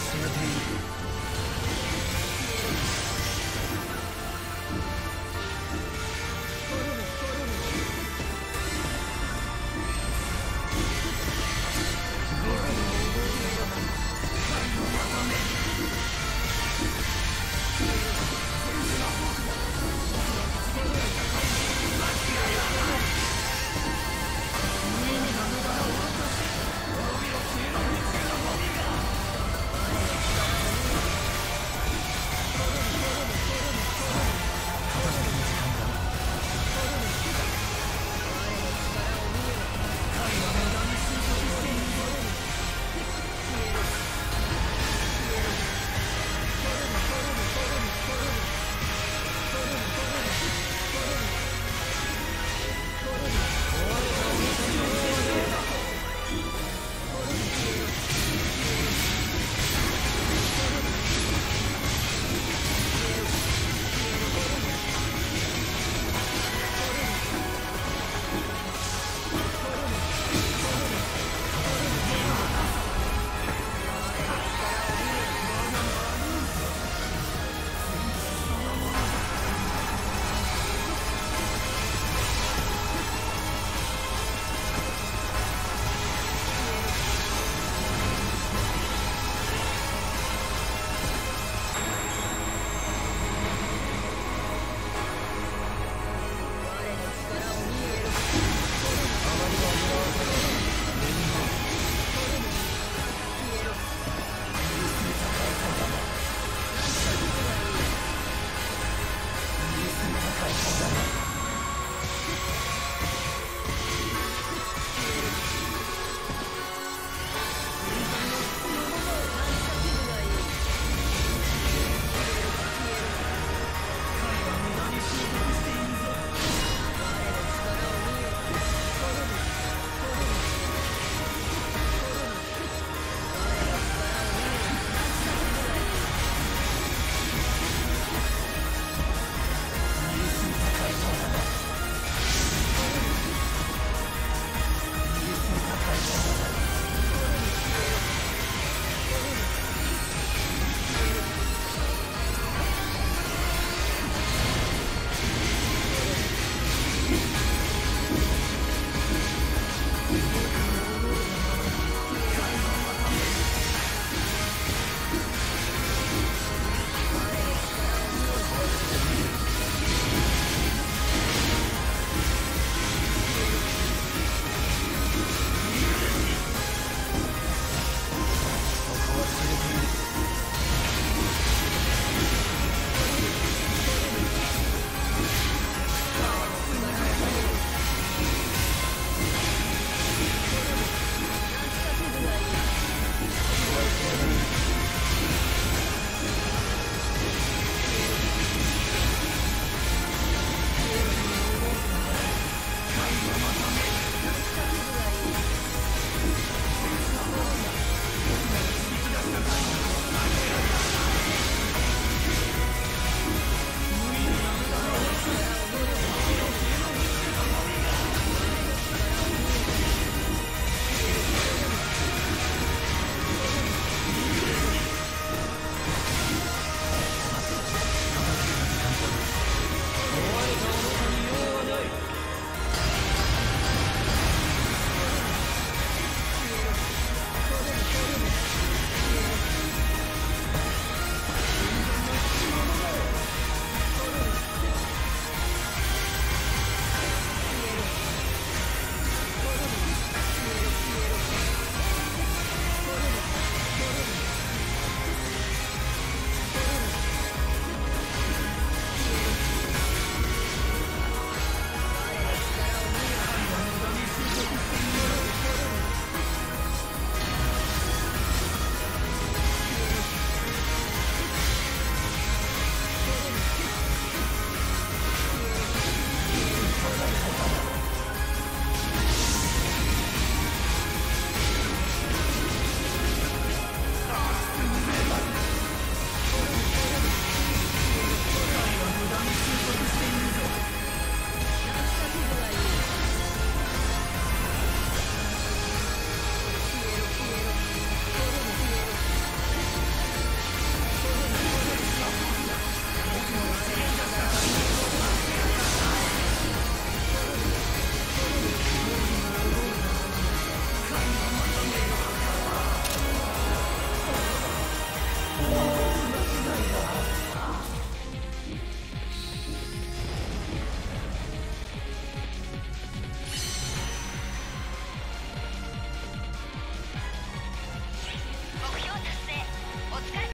Smith